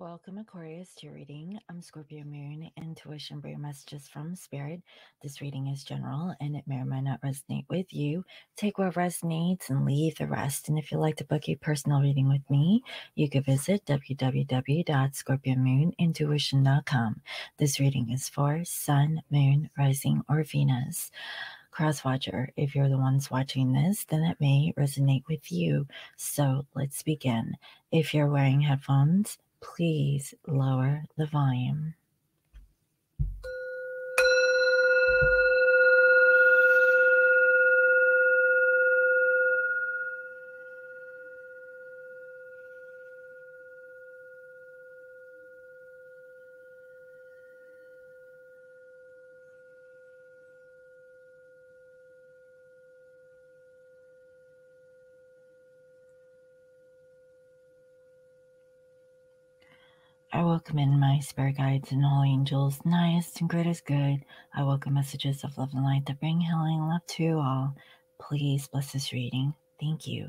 Welcome, Aquarius, to your reading. I'm Scorpio Moon, intuition, bring messages from Spirit. This reading is general and it may or may not resonate with you. Take what resonates and leave the rest. And if you'd like to book a personal reading with me, you can visit www.scorpiomoonintuition.com. This reading is for Sun, Moon, Rising, or Venus. Crosswatcher, if you're the ones watching this, then it may resonate with you. So let's begin. If you're wearing headphones, please lower the volume. Welcome in my spirit guides and holy angels, nice and greatest good. I welcome messages of love and light that bring healing and love to all. Please bless this reading. Thank you.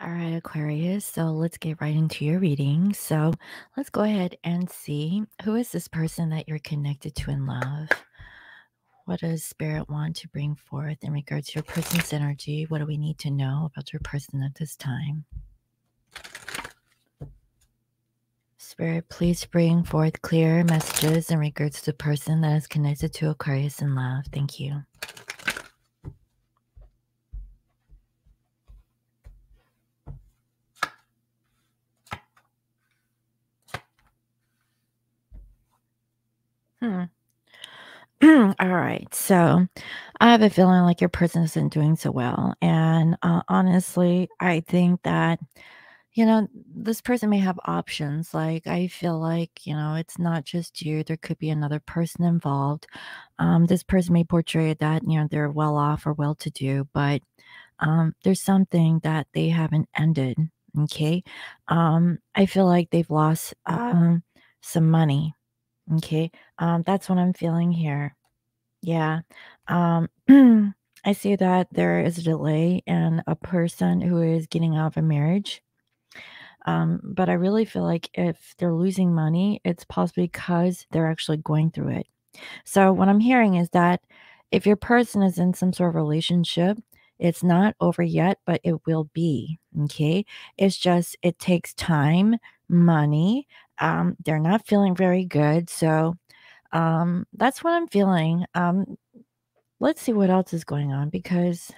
All right, Aquarius. So let's get right into your reading. So let's go ahead and see who is this person that you're connected to in love. What does Spirit want to bring forth in regards to your person's energy? What do we need to know about your person at this time? Spirit, please bring forth clear messages in regards to the person that is connected to Aquarius in love. Thank you. Hmm. All right. So I have a feeling like your person isn't doing so well. And uh, honestly, I think that, you know, this person may have options. Like, I feel like, you know, it's not just you, there could be another person involved. Um, this person may portray that, you know, they're well off or well to do, but um, there's something that they haven't ended. Okay. Um, I feel like they've lost um, some money Okay. Um, that's what I'm feeling here. Yeah. Um, I see that there is a delay in a person who is getting out of a marriage. Um, but I really feel like if they're losing money, it's possibly because they're actually going through it. So, what I'm hearing is that if your person is in some sort of relationship, it's not over yet, but it will be. Okay. It's just, it takes time, money, um, they're not feeling very good. So um, that's what I'm feeling. Um, let's see what else is going on because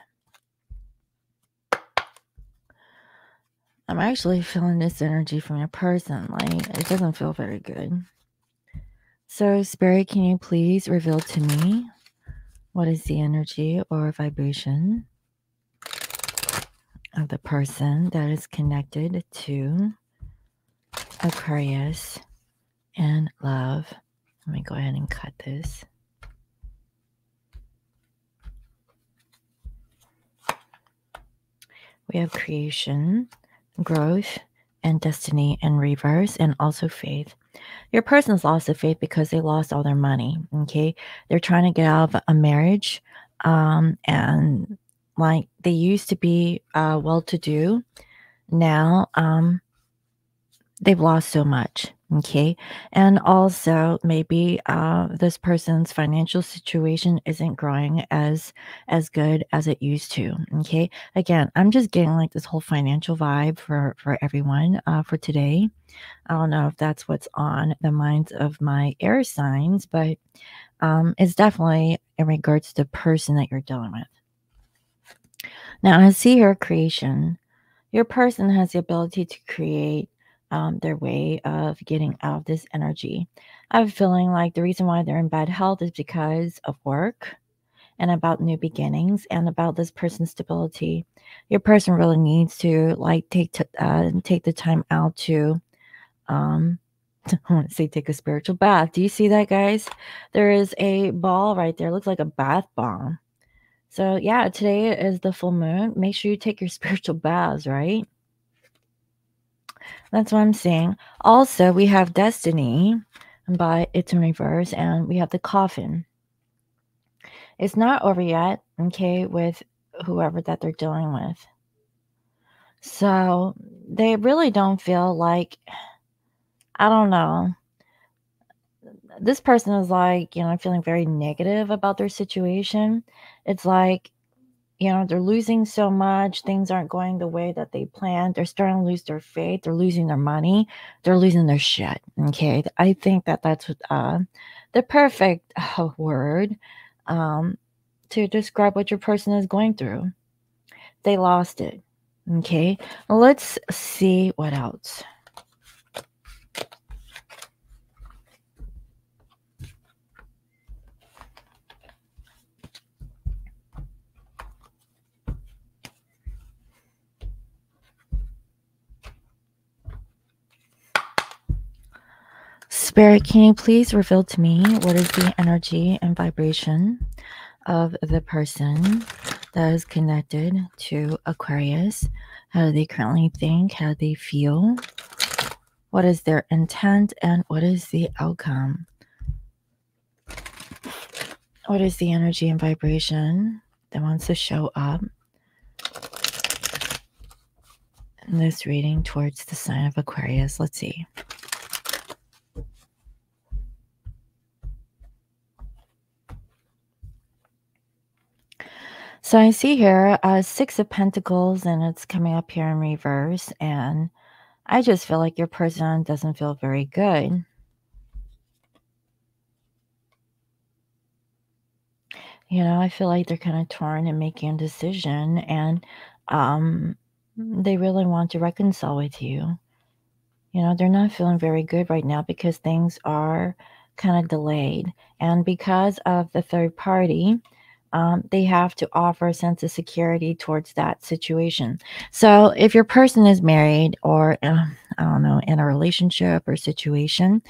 I'm actually feeling this energy from your person. Like it doesn't feel very good. So, Spirit, can you please reveal to me what is the energy or vibration of the person that is connected to Aquarius and love. Let me go ahead and cut this. We have creation, growth, and destiny in reverse, and also faith. Your person's lost of faith because they lost all their money. Okay. They're trying to get out of a marriage. Um, and like they used to be uh, well to do. Now, um, they've lost so much okay? And also maybe uh, this person's financial situation isn't growing as as good as it used to okay? Again i'm just getting like this whole financial vibe for for everyone uh, for today. I don't know if that's what's on the minds of my air signs but um, it's definitely in regards to the person that you're dealing with. Now i see here creation. Your person has the ability to create um, their way of getting out of this energy. I have a feeling like the reason why they're in bad health is because of work and about new beginnings and about this person's stability. Your person really needs to like take to, uh, take the time out to um I want to say take a spiritual bath. Do you see that, guys? There is a ball right there. It looks like a bath bomb. So yeah, today is the full moon. Make sure you take your spiritual baths, right? That's what I'm saying. Also, we have Destiny, um, but it's in reverse, and we have the coffin. It's not over yet, okay, with whoever that they're dealing with. So they really don't feel like, I don't know. This person is like, you know, I'm feeling very negative about their situation. It's like, you know, they're losing so much. Things aren't going the way that they planned. They're starting to lose their faith. They're losing their money. They're losing their shit. Okay. I think that that's uh, the perfect uh, word um, to describe what your person is going through. They lost it. Okay. Let's see what else. Spirit, can you please reveal to me what is the energy and vibration of the person that is connected to Aquarius? How do they currently think? How do they feel? What is their intent and what is the outcome? What is the energy and vibration that wants to show up in this reading towards the sign of Aquarius? Let's see. So I see here uh, Six of Pentacles, and it's coming up here in reverse. And I just feel like your person doesn't feel very good. You know, I feel like they're kind of torn and making a decision, and um, they really want to reconcile with you. You know, they're not feeling very good right now because things are kind of delayed. And because of the third party, um, they have to offer a sense of security towards that situation. So, if your person is married or, uh, I don't know, in a relationship or situation,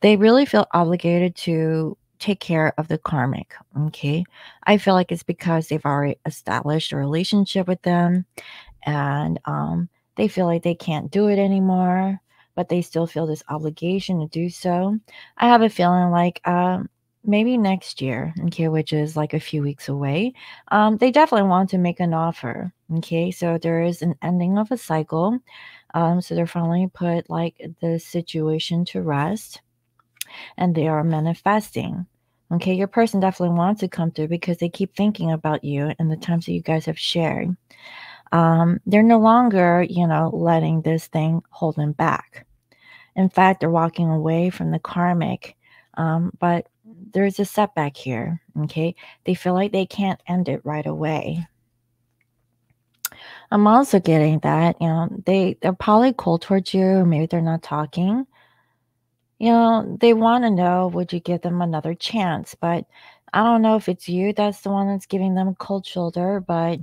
they really feel obligated to take care of the karmic. Okay. I feel like it's because they've already established a relationship with them and um, they feel like they can't do it anymore, but they still feel this obligation to do so. I have a feeling like, um, maybe next year, okay, which is like a few weeks away, um, they definitely want to make an offer. Okay, so there is an ending of a cycle. Um, so they're finally put like the situation to rest and they are manifesting. Okay, your person definitely wants to come through because they keep thinking about you and the times that you guys have shared. Um, they're no longer, you know, letting this thing hold them back. In fact, they're walking away from the karmic. Um, but there's a setback here. Okay. They feel like they can't end it right away. I'm also getting that, you know, they, they're probably cold towards you, or maybe they're not talking. You know, they want to know would you give them another chance? But I don't know if it's you that's the one that's giving them cold shoulder, but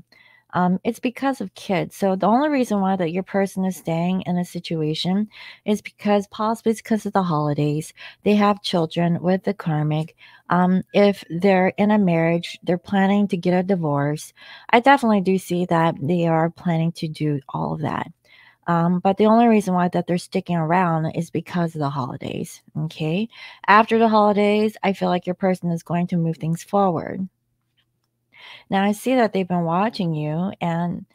um, it's because of kids. So the only reason why that your person is staying in a situation is because possibly it's because of the holidays. They have children with the karmic. Um, if they're in a marriage, they're planning to get a divorce. I definitely do see that they are planning to do all of that. Um, but the only reason why that they're sticking around is because of the holidays. Okay. After the holidays, I feel like your person is going to move things forward. Now I see that they've been watching you and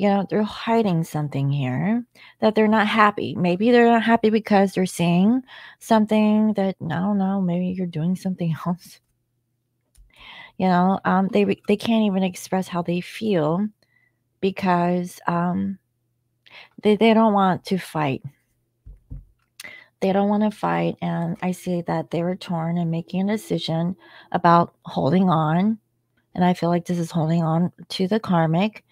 you know, they're hiding something here that they're not happy. Maybe they're not happy because they're seeing something that I don't know, maybe you're doing something else. You know, um, they they can't even express how they feel because um, they they don't want to fight. They don't want to fight, and I see that they were torn and making a decision about holding on and I feel like this is holding on to the karmic.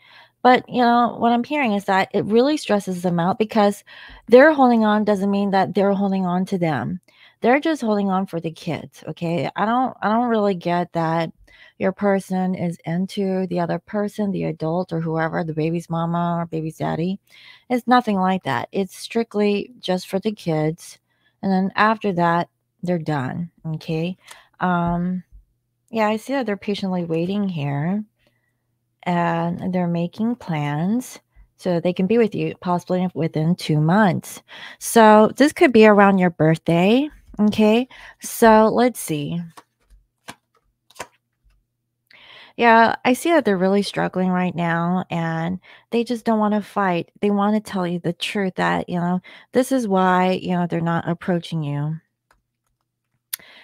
But, you know, what I'm hearing is that it really stresses them out because they're holding on doesn't mean that they're holding on to them. They're just holding on for the kids. Okay. I don't, I don't really get that your person is into the other person, the adult or whoever, the baby's mama or baby's daddy. It's nothing like that. It's strictly just for the kids. And then after that, they're done. Okay. Um, yeah, I see that they're patiently waiting here and they're making plans so they can be with you possibly within two months. So this could be around your birthday. Okay. So let's see. Yeah, I see that they're really struggling right now and they just don't want to fight. They want to tell you the truth that, you know, this is why, you know, they're not approaching you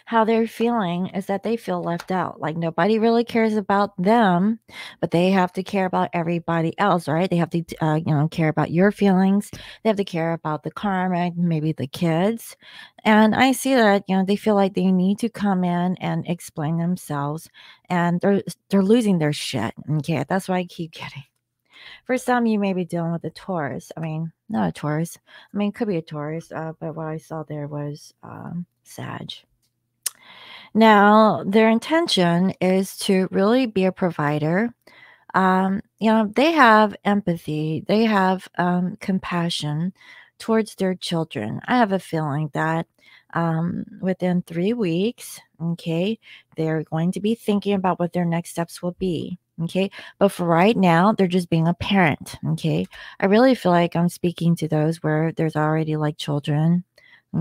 how they're feeling is that they feel left out. Like nobody really cares about them, but they have to care about everybody else, right? They have to, uh, you know, care about your feelings. They have to care about the karma, maybe the kids. And I see that, you know, they feel like they need to come in and explain themselves and they're they're losing their shit. Okay. That's why I keep getting. For some, you may be dealing with a Taurus. I mean, not a Taurus. I mean, could be a Taurus, uh, but what I saw there was um, Sag. Now, their intention is to really be a provider. Um, you know, they have empathy, they have um, compassion towards their children. I have a feeling that um, within three weeks, okay, they're going to be thinking about what their next steps will be. Okay. But for right now, they're just being a parent. Okay. I really feel like I'm speaking to those where there's already like children,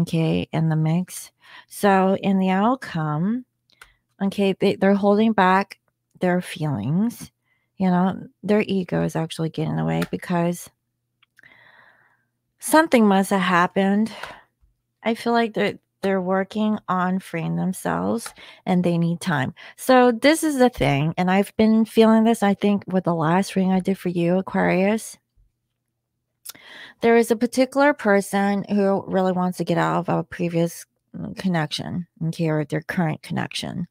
okay, in the mix. So, in the outcome, okay, they, they're holding back their feelings. You know, their ego is actually getting away because something must have happened. I feel like they're they're working on freeing themselves and they need time. So this is the thing, and I've been feeling this, I think, with the last ring I did for you, Aquarius. There is a particular person who really wants to get out of a previous mm, connection, okay, or their current connection.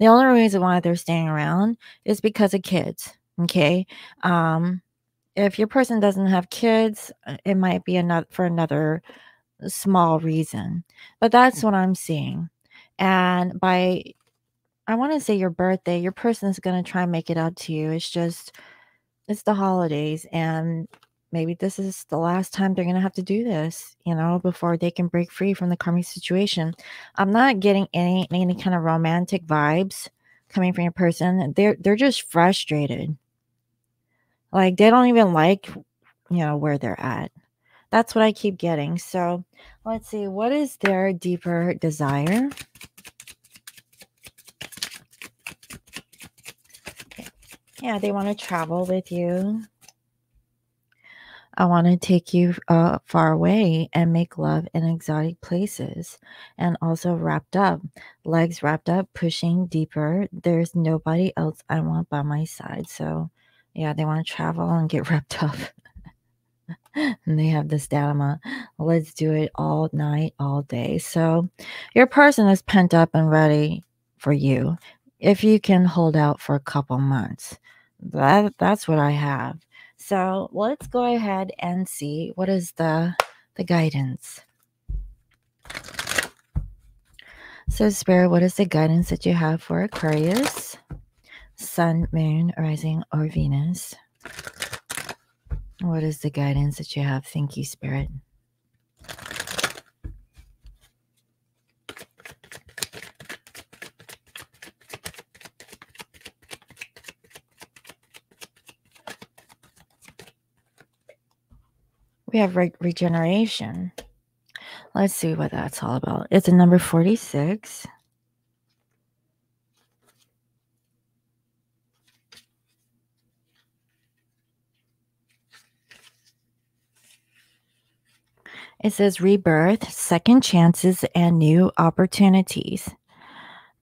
The only reason why they're staying around is because of kids, okay? Um, if your person doesn't have kids, uh, it might be another for another small reason. But that's what I'm seeing. And by I want to say your birthday, your person is going to try and make it up to you. It's just it's the holidays and maybe this is the last time they're going to have to do this, you know, before they can break free from the karmic situation. I'm not getting any any kind of romantic vibes coming from your person. They're they're just frustrated. Like they don't even like, you know, where they're at. That's what I keep getting. So, let's see what is their deeper desire? Yeah, they want to travel with you. I want to take you uh, far away and make love in exotic places and also wrapped up, legs wrapped up, pushing deeper. There's nobody else I want by my side. So, yeah, they want to travel and get wrapped up. and they have this dilemma. Let's do it all night, all day. So, your person is pent up and ready for you if you can hold out for a couple months. That that's what I have. So let's go ahead and see what is the the guidance. So Spirit, what is the guidance that you have for Aquarius? Sun, Moon, Rising, or Venus? What is the guidance that you have? Thank you, Spirit. We have re- regeneration. Let's see what that's all about. It's a number 46. It says rebirth, second chances, and new opportunities.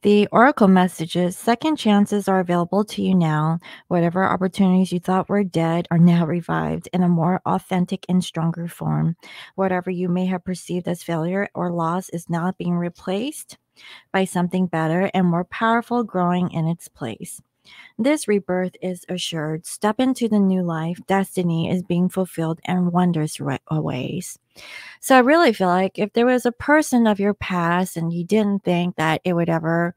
The Oracle messages second chances are available to you now. Whatever opportunities you thought were dead are now revived in a more authentic and stronger form. Whatever you may have perceived as failure or loss is now being replaced by something better and more powerful growing in its place. This rebirth is assured. Step into the new life. Destiny is being fulfilled in wondrous ways. So I really feel like if there was a person of your past and you didn't think that it would ever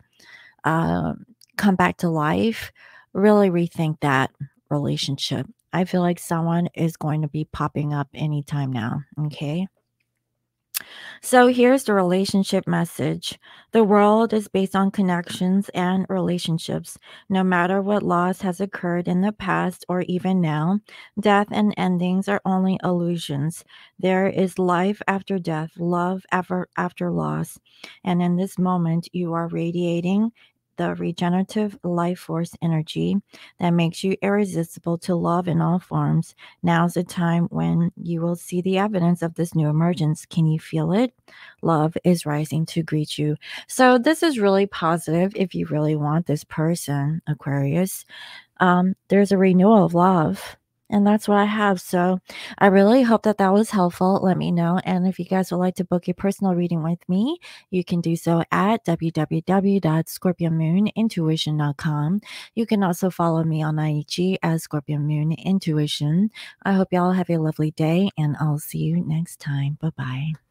um, come back to life, really rethink that relationship. I feel like someone is going to be popping up anytime now. Okay. So here's the relationship message. The world is based on connections and relationships. No matter what loss has occurred in the past or even now, death and endings are only illusions. There is life after death, love after, after loss. And in this moment, you are radiating the regenerative life force energy that makes you irresistible to love in all forms. Now's the time when you will see the evidence of this new emergence. Can you feel it? Love is rising to greet you. So, this is really positive if you really want this person, Aquarius. Um, there's a renewal of love and that's what I have. So I really hope that that was helpful. Let me know. And if you guys would like to book a personal reading with me, you can do so at www.scorpiomoonintuition.com. You can also follow me on IG as Scorpio Moon Intuition. I hope y'all have a lovely day and I'll see you next time. Bye bye.